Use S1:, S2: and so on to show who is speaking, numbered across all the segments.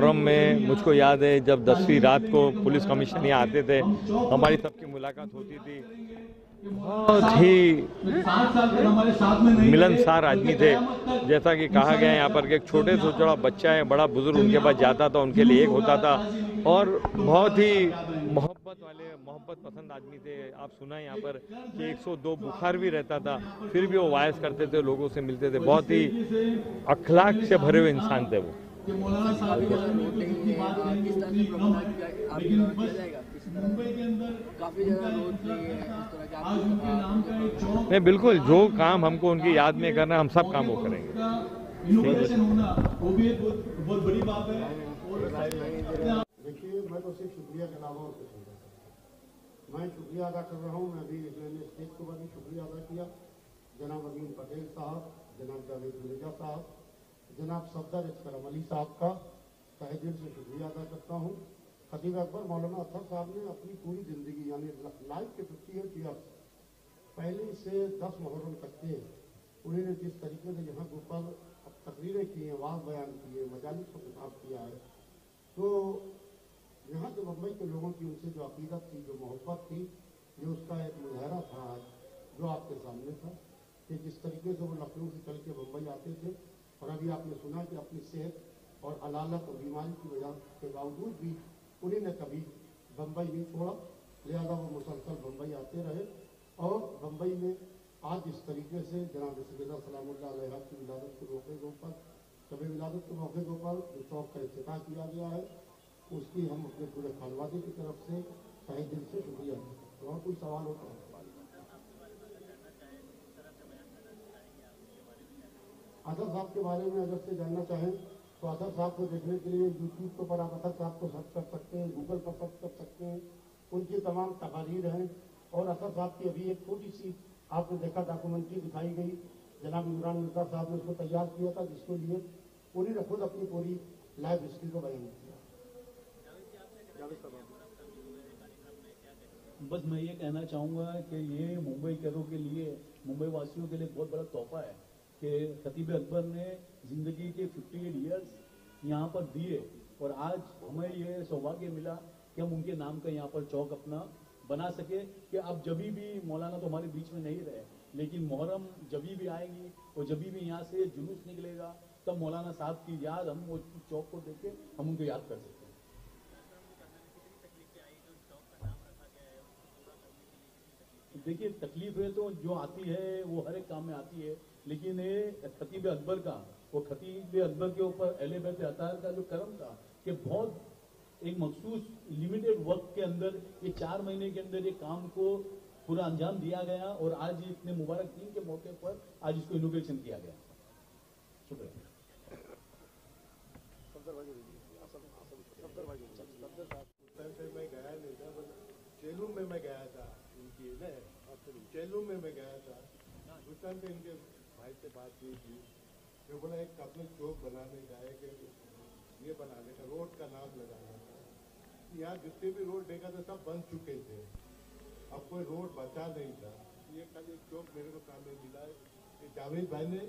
S1: मुहर्रम में मुझको याद है जब दसवीं रात को पुलिस कमिश्नर यहाँ आते थे, हमारी सबकी मुलाकात होती थी। बहुत ही मिलनसार आदमी थे। जैसा कि कहा गया, यहाँ पर कि एक छोटे से छोटा बच्चा है, बड़ा बुज़ुर्ग, उनके पास जाता था, उनके लिए एक होता था। और बहुत ही मोहब्बत वाले, मोहब्बत पसंद आदमी थे। आप सुना यहाँ पर कि 102 बुखार भी रहता था, फिर भी वो वायस करते थे, लोगों से मिलते थे। बहुत ही अखलाक से भरे हुए इंसान थे वो।
S2: कि मौलाना साहब के बारे में जितनी बात करेंगे उतनी कम है। लेकिन बस
S3: किस तरह
S2: मुंबई के अंदर
S3: काफ़ी जगह है
S2: आज उनके नाम का एक चौक
S1: नहीं बिल्कुल जो काम हमको उनकी याद में करना है, हम सब काम वो करेंगे।
S2: इनोवेशन होना वो भी एक बहुत बड़ी बात है। और
S4: देखिए मैं तो सिर्फ़ शुक्रिया के अलावा और कुछ नहीं मैं शुक्रिया अदा कर रहा हूँ। मैं भी मैंने स्टेज के बाद भी शुक्रिया अदा किया। जनाब अमीन पटेल साहब जनाब जावेद मिर्ज़ा साहब जनाब सफदर इसकरम अली साहब का तहे दिल से शुक्रिया अदा करता हूँ। खतीब अकबर मौलाना अतर साहब ने अपनी पूरी ज़िंदगी, यानी लाइफ के फिफ्टी एट ईयर्स पहले से दस मुहर्रम तक के उन्होंने जिस तरीके से यहाँ के ऊपर तकरीरें की हैं वाद बयान किए मजालिस को खिताब किया है तो यहाँ के मुंबई के लोगों की उनसे जो अकीदत थी, जो मोहब्बत थी, ये उसका एक मुजाहरा था आज जो आपके सामने था कि जिस तरीके से वो लखनऊ से चल के मुंबई आते थे और अभी आपने सुना कि अपनी सेहत और अलालत और बीमारी की वजह के बावजूद भी उन्हीं ने कभी बम्बई नहीं छोड़ा। लिहाजा वो मुसलसल बम्बई आते रहे और बम्बई में आज इस तरीके से जनाब सलाम की विलादत के मौके के ऊपर शब विलादत के मौके के ऊपर जो चौक का इफ्ताह किया गया है, उसकी हम अपने पूरे खानवादे की तरफ़ से तहे दिल से शुक्रिया और कोई सवाल होता है? अदर साहब के बारे में अगर से जानना चाहें तो अदर साहब को देखने के लिए यूट्यूब के ऊपर आप अदर साहब को सर्च कर सकते हैं गूगल पर सर्च कर सकते हैं। उनकी तमाम तकारीर हैं और असद साहब की अभी एक छोटी सी आपने देखा डॉक्यूमेंट्री दिखाई गई। जनाब इमरान मिर्ज़ा साहब ने उसको तैयार किया था, जिसके लिए उन्हीं ने खुद अपनी पूरी लाइफ हिस्ट्री को बयान किया।
S5: बस मैं ये कहना चाहूँगा कि ये मुंबई कैरों के लिए, मुंबई वासियों के लिए बहुत बड़ा तोहफा है। कि खतीब अकबर ने ज़िंदगी के 58 ईयर्स यहाँ पर दिए और आज हमें ये सौभाग्य मिला कि हम उनके नाम का यहाँ पर चौक अपना बना सके कि अब जभी भी मौलाना तो हमारे बीच में नहीं रहे, लेकिन मुहर्रम जभी भी आएगी और जभी भी यहाँ से जुलूस निकलेगा, तब मौलाना साहब की याद हम वो चौक को देख के हम उनको याद कर सकते हैं। देखिए, तकलीफें तो जो आती है, वो हर एक काम में आती है लेकिन ये खतीब अकबर का, वो खतीब अकबर के ऊपर अहले बैत अतार का जो करम था कि बहुत एक मखसूस लिमिटेड वक्त के अंदर, ये चार महीने के अंदर ये काम को पूरा अंजाम दिया गया और आज इतने मुबारक दिन के मौके पर आज इसको इनोग्रेशन किया गया। शुक्रिया।
S6: मैं में गया था, इनकी ना चेलू में मैं गया था। उस टाइम पे इनके भाई से बात हुई थी तो बोला, एक पब्लिक चौक बनाने है कि ये बनाने का, रोड का नाम लगाना था। यहाँ जितने भी रोड देखा था, सब बन चुके थे। अब कोई रोड बचा नहीं था। ये खाली एक चौक मेरे को काम में मिला। है जावेद भाई ने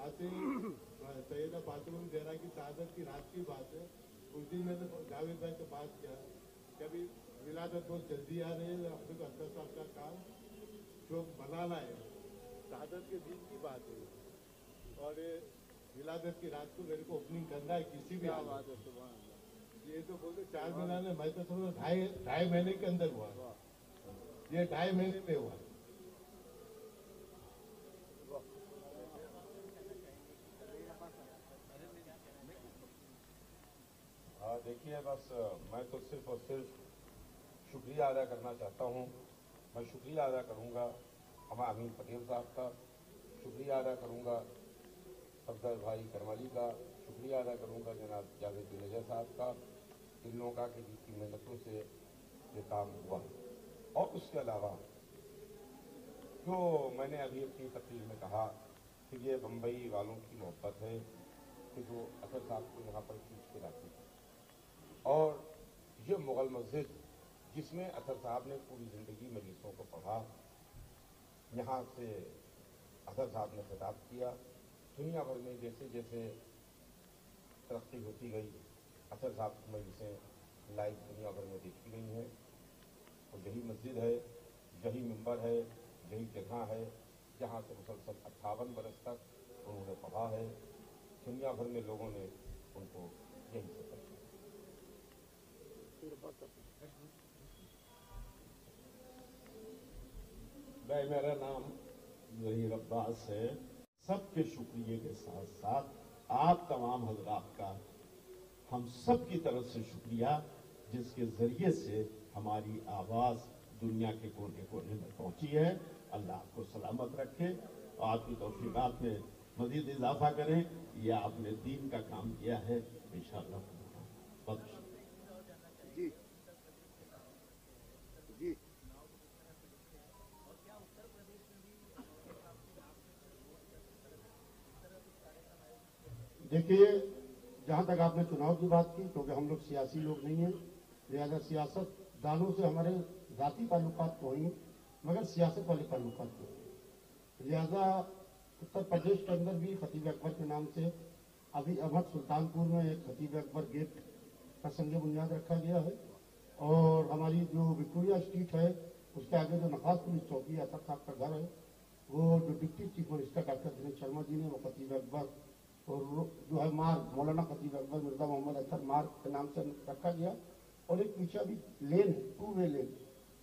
S6: आते सैयदा फातिमा जहरा की शहादत की रात की बात है। उस दिन मैंने जावेद भाई से बात किया। कि अभी विलादत बहुत जल्दी आ रहे हैं, अपने को साहब का काम चौक बनाना है। शहादत के दिन की बात है और ये विलादत की रात को मेरे को ओपनिंग करना है किसी भी बात है ये तो बोलते चार महीना में मैं तो समझ ढाई ढाई महीने के अंदर हुआ। ये ढाई महीने में हुआ।
S7: हाँ देखिए बस मैं तो सिर्फ़ और सिर्फ़ शुक्रिया अदा करना चाहता हूँ। मैं शुक्रिया अदा करूँगा। हमारे अमीन पटेल साहब का शुक्रिया अदा करूँगा सफदर भाई करमाली का शुक्रिया अदा करूँगा, जनाब जावेद जुनेजा साहब का, इन लोगों का कि जिसकी मेहनतों से ये काम हुआ। और उसके अलावा, जो मैंने अभी अपनी तकरीर में कहा कि ये बम्बई वालों की मोहब्बत है, कि जो असर साहब को यहाँ पर खींच के लाती है। और ये मुगल मस्जिद जिसमें असर साहब ने पूरी ज़िंदगी मरीजों को पढ़ा यहाँ से अतर साहब ने खिताब किया। दुनिया भर में जैसे जैसे तरक्की होती गई अतर साहब की मजलिसें लाइव दुनिया भर में देखी गई हैं। और यही मस्जिद है, यही मिंबर है, यही जगह है, जहाँ से मुसलसल अट्ठावन बरस तक उन्होंने पढ़ा है। दुनिया भर में लोगों ने उनको यही
S8: मैं मेरा नाम जहीर अब्बास है। सबके शुक्रिया के साथ साथ आप तमाम हजरात का हम सब की तरफ़ से शुक्रिया, जिसके ज़रिए से हमारी आवाज़ दुनिया के कोने कोने में पहुँची है। अल्लाह आपको सलामत रखे। और आपकी तोफीकात में मजीद इजाफा करें। यह आपने दीन का काम किया है इंशाअल्लाह बहुत शुक्रिया
S3: जी जी
S4: देखिए, जहाँ तक आपने चुनाव की बात की, क्योंकि हम लोग सियासी लोग नहीं हैं, लिहाजा सियासत दानों से हमारे जाति ताल्लुकात तो ही, मगर सियासत वाले ताल्लुकात तो हैं। लिहाजा उत्तर प्रदेश के अंदर भी खतीब अकबर के नाम से अभी अहमद सुल्तानपुर में एक खतीब अकबर गेट का संग बुनियाद रखा गया है, और हमारी जो विक्टोरिया स्ट्रीट है, उसके आगे जो नफाज पुलिस चौकी असद साहब का घर है, वो जो deputy chief minister doctor Dinesh Sharma ji ने वो खतीब अकबर और जो है मार्ग मौलाना खतीब अकबर, मिर्ज़ा मोहम्मद अख्तर मार्ग के नाम से रखा गया और एक पीछे अभी लेन है, टू वे लेन।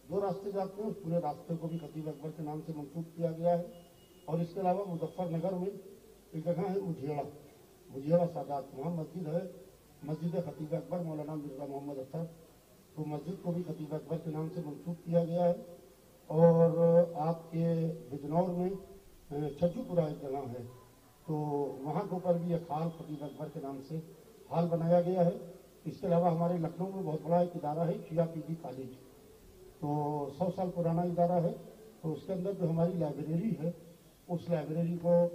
S4: दो रास्ते जाते हैं उस पूरे रास्ते को भी खतीब अकबर के नाम से मंसूब किया गया है। और इसके अलावा मुजफ्फरनगर में एक जगह है मुझेड़ा मुझेड़ा सादात वहाँ मस्जिद है। मस्जिद खतीब अकबर, मौलाना मिर्ज़ा मोहम्मद अख्तर। तो मस्जिद को भी खतीब अकबर के नाम से मंसूब किया गया है। और आपके बिजनौर में छज्जूपुरा एक जगह है। तो वहाँ के ऊपर भी एक हाल खतीब अकबर के नाम से हाल बनाया गया है। इसके अलावा हमारे लखनऊ में बहुत बड़ा एक इदारा है, शिया पीजी कॉलेज। तो सौ साल पुराना इदारा है। तो उसके अंदर जो हमारी लाइब्रेरी है, उस लाइब्रेरी को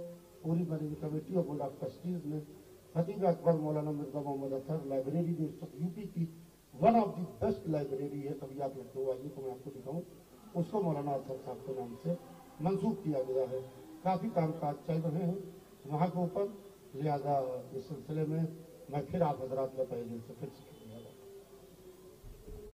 S4: पूरी मैनेजिंग कमेटी और बोर्ड ऑफ़ ट्रस्टीज ने खतीब अकबर, मौलाना मिर्ज़ा मोहम्मद अख्तर लाइब्रेरी जो यूपी की one of the best library है कभी आप लखनऊ आइए तो मैं आपको दिखाऊँ। उसको मौलाना अख्तर साहब के नाम से मंसूब किया गया है। काफ़ी कामकाज चल रहे हैं। वहाँ के ऊपर लिहाजा इस सिलसिले में मैं फिर आप हजरात का पहले से फिर